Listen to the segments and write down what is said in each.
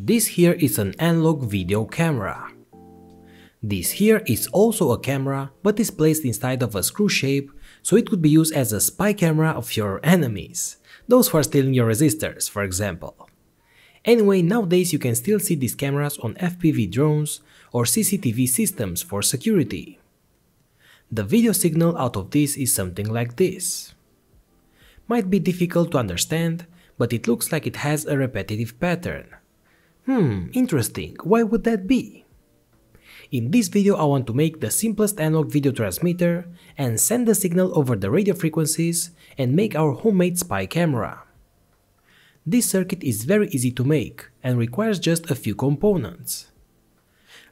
This here is an analog video camera. This here is also a camera, but is placed inside of a screw shape, so it could be used as a spy camera of your enemies, those who are stealing your resistors, for example. Anyway, nowadays you can still see these cameras on FPV drones or CCTV systems for security. The video signal out of this is something like this. Might be difficult to understand, but it looks like it has a repetitive pattern. Hmm, interesting, why would that be? In this video I want to make the simplest analog video transmitter and send the signal over the radio frequencies and make our homemade spy camera. This circuit is very easy to make and requires just a few components.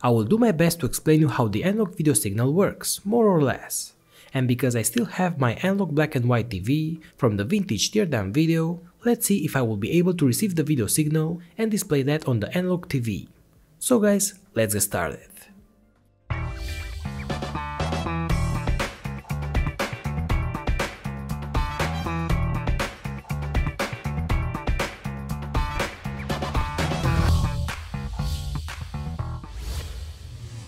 I will do my best to explain you how the analog video signal works, more or less. And because I still have my analog black and white TV from the vintage teardown video, let's see if I will be able to receive the video signal and display that on the analog TV. So guys, let's get started.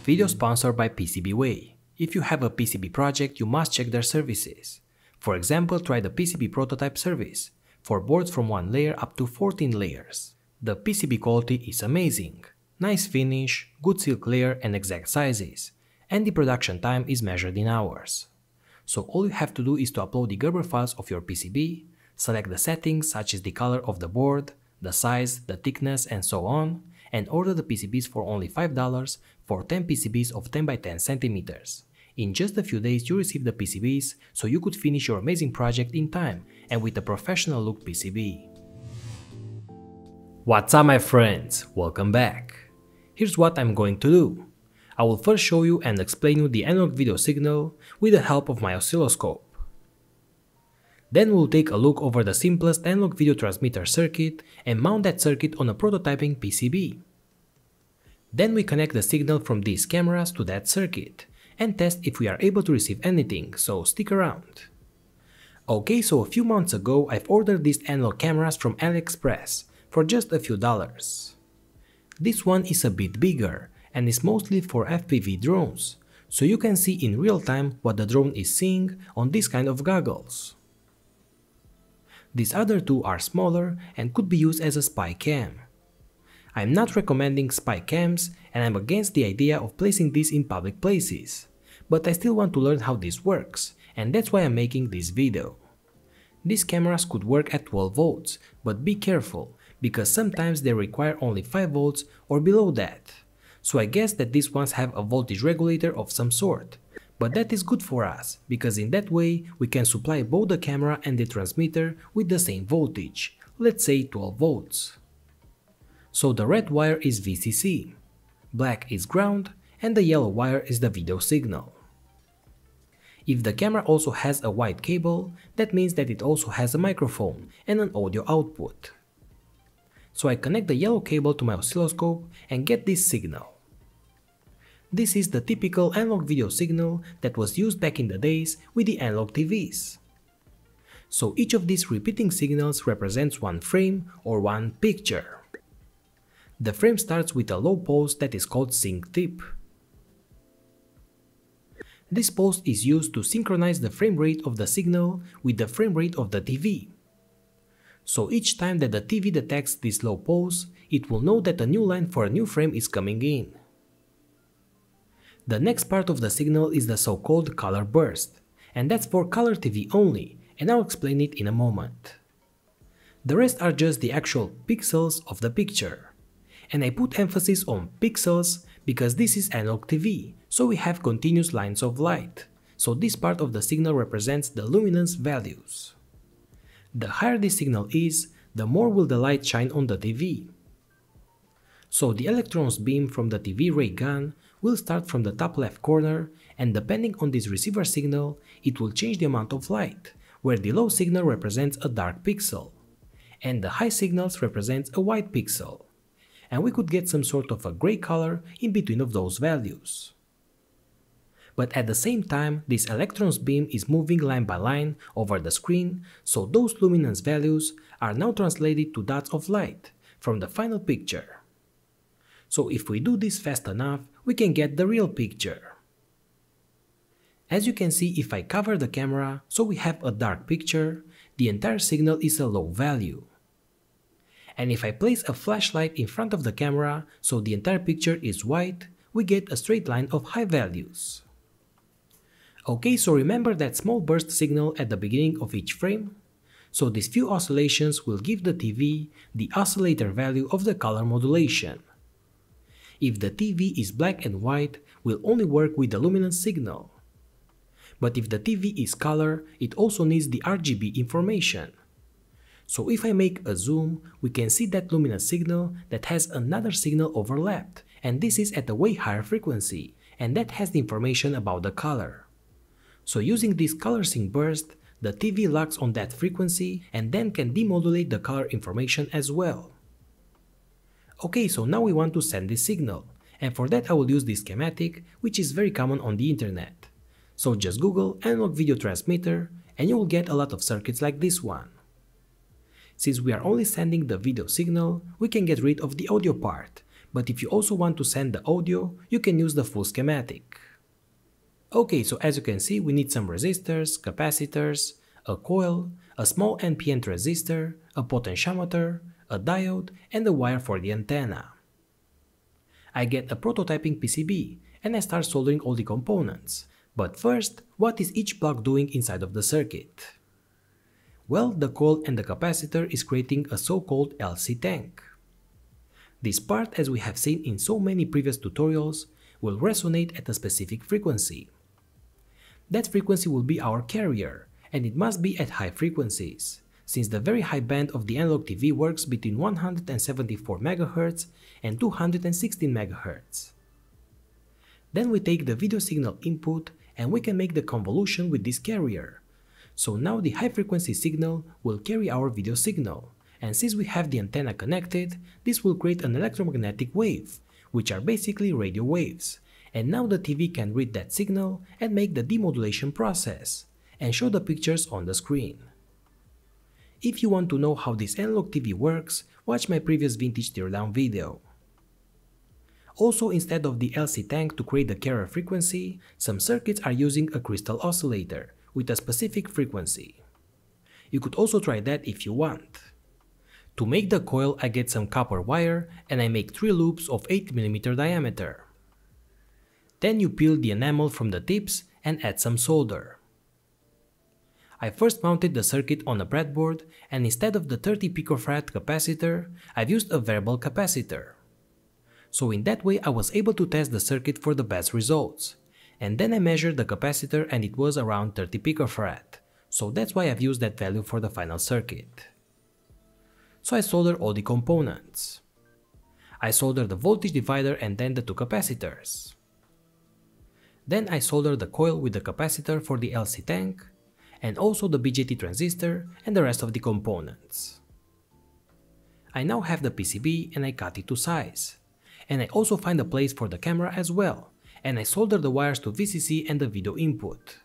Video sponsored by PCBWay. If you have a PCB project, you must check their services. For example, try the PCB prototype service, for boards from 1 layer up to 14 layers. The PCB quality is amazing. Nice finish, good silk layer and exact sizes. And the production time is measured in hours. So all you have to do is to upload the Gerber files of your PCB, select the settings such as the color of the board, the size, the thickness and so on, and order the PCBs for only $5 for 10 PCBs of 10 by 10 centimeters. In just a few days you receive the PCBs so you could finish your amazing project in time and with a professional look PCB. What's up my friends, welcome back. Here's what I'm going to do. I will first show you and explain you the analog video signal with the help of my oscilloscope. Then we'll take a look over the simplest analog video transmitter circuit and mount that circuit on a prototyping PCB. Then we connect the signal from these cameras to that circuit and test if we are able to receive anything, so stick around. Okay, so a few months ago I've ordered these analog cameras from AliExpress for just a few dollars. This one is a bit bigger and is mostly for FPV drones, so you can see in real time what the drone is seeing on this kind of goggles. These other two are smaller and could be used as a spy cam. I'm not recommending spy cams and I'm against the idea of placing these in public places, but I still want to learn how this works and that's why I'm making this video. These cameras could work at 12 volts, but be careful because sometimes they require only 5 volts or below that. So I guess that these ones have a voltage regulator of some sort. But that is good for us, because in that way we can supply both the camera and the transmitter with the same voltage, let's say 12 volts. So the red wire is VCC, black is ground, and the yellow wire is the video signal. If the camera also has a white cable, that means that it also has a microphone and an audio output. So I connect the yellow cable to my oscilloscope and get this signal. This is the typical analog video signal that was used back in the days with the analog TVs. So each of these repeating signals represents one frame or one picture. The frame starts with a low pulse that is called sync tip. This pulse is used to synchronize the frame rate of the signal with the frame rate of the TV. So each time that the TV detects this low pulse, it will know that a new line for a new frame is coming in. The next part of the signal is the so-called color burst, and that's for color TV only, and I'll explain it in a moment. The rest are just the actual pixels of the picture and I put emphasis on pixels because this is analog TV, so we have continuous lines of light, so this part of the signal represents the luminance values. The higher the signal is, the more will the light shine on the TV. So the electron's beam from the TV ray gun will start from the top left corner and depending on this receiver signal, it will change the amount of light, where the low signal represents a dark pixel, and the high signals represents a white pixel and we could get some sort of a gray color in between of those values. But at the same time, this electron's beam is moving line by line over the screen, so those luminance values are now translated to dots of light from the final picture. So if we do this fast enough, we can get the real picture. As you can see if I cover the camera so we have a dark picture, the entire signal is a low value. And if I place a flashlight in front of the camera so the entire picture is white, we get a straight line of high values. Okay, so remember that small burst signal at the beginning of each frame? So these few oscillations will give the TV the oscillator value of the color modulation. If the TV is black and white, will only work with the luminance signal. But if the TV is color, it also needs the RGB information. So if I make a zoom, we can see that luminous signal that has another signal overlapped, and this is at a way higher frequency, and that has the information about the color. So using this color sync burst, the TV locks on that frequency and then can demodulate the color information as well. Okay, so now we want to send this signal, and for that I will use this schematic, which is very common on the internet. So just google analog video transmitter and you will get a lot of circuits like this one. Since we are only sending the video signal, we can get rid of the audio part, but if you also want to send the audio, you can use the full schematic. Okay, so as you can see, we need some resistors, capacitors, a coil, a small NPN transistor, a potentiometer, a diode, and a wire for the antenna. I get a prototyping PCB and I start soldering all the components. But first, what is each block doing inside of the circuit? Well, the coil and the capacitor is creating a so-called LC tank. This part, as we have seen in so many previous tutorials, will resonate at a specific frequency. That frequency will be our carrier, and it must be at high frequencies, since the very high band of the analog TV works between 174 MHz and 216 MHz. Then we take the video signal input and we can make the convolution with this carrier. So now the high frequency signal will carry our video signal, and since we have the antenna connected, this will create an electromagnetic wave, which are basically radio waves, and now the TV can read that signal and make the demodulation process, and show the pictures on the screen. If you want to know how this analog TV works, watch my previous vintage teardown video. Also, instead of the LC tank to create the carrier frequency, some circuits are using a crystal oscillator with a specific frequency. You could also try that if you want. To make the coil I get some copper wire and I make 3 loops of 8mm diameter. Then you peel the enamel from the tips and add some solder. I first mounted the circuit on a breadboard and instead of the 30 picofarad capacitor, I've used a variable capacitor. So in that way I was able to test the circuit for the best results. And then I measured the capacitor and it was around 30 picofarad, so that's why I've used that value for the final circuit. So I soldered all the components. I soldered the voltage divider and then the two capacitors. Then I solder the coil with the capacitor for the LC tank, and also the BJT transistor and the rest of the components. I now have the PCB and I cut it to size. And I also find a place for the camera as well, and I solder the wires to VCC and the video input.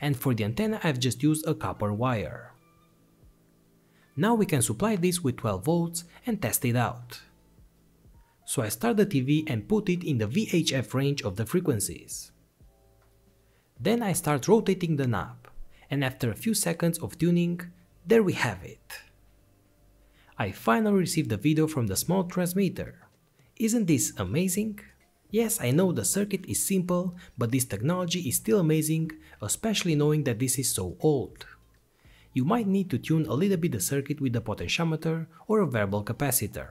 And for the antenna I've just used a copper wire. Now we can supply this with 12 volts and test it out so I start the TV and put it in the VHF range of the frequencies. Then I start rotating the knob, and after a few seconds of tuning, there we have it. I finally received the video from the small transmitter. Isn't this amazing? Yes, I know the circuit is simple, but this technology is still amazing, especially knowing that this is so old. You might need to tune a little bit the circuit with a potentiometer or a variable capacitor.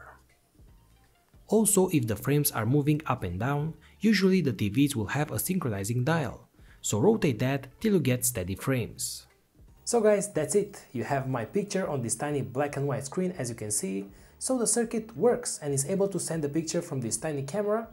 Also, if the frames are moving up and down, usually the TVs will have a synchronizing dial, so rotate that till you get steady frames. So guys, that's it. You have my picture on this tiny black and white screen as you can see. So the circuit works and is able to send the picture from this tiny camera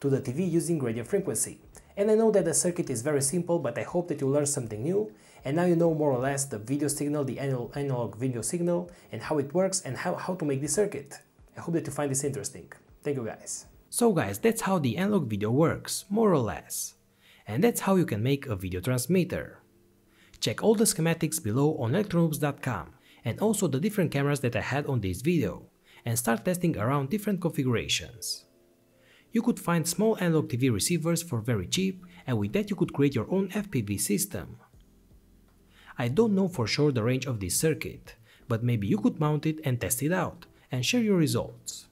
to the TV using radio frequency. And I know that the circuit is very simple, but I hope that you learned something new. And now you know more or less the video signal, the analog video signal, and how it works and how, how to make the circuit. I hope that you find this interesting. Thank you guys. So guys, that's how the analog video works, more or less. And that's how you can make a video transmitter. Check all the schematics below on electronoobs.com and also the different cameras that I had on this video. and start testing around different configurations. You could find small analog TV receivers for very cheap and with that you could create your own FPV system. I don't know for sure the range of this circuit, but maybe you could mount it and test it out, and share your results.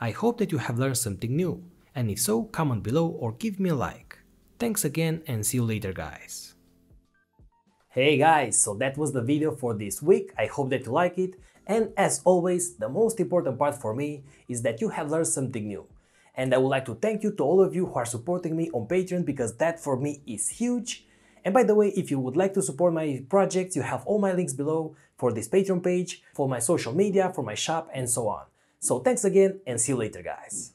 I hope that you have learned something new, and if so, comment below or give me a like. Thanks again and see you later guys. Hey guys, so that was the video for this week, I hope that you like it, and as always, the most important part for me is that you have learned something new. And I would like to thank you to all of you who are supporting me on Patreon because that for me is huge and by the way, if you would like to support my projects, you have all my links below for this Patreon page, for my social media, for my shop, and so on. So thanks again and see you later guys.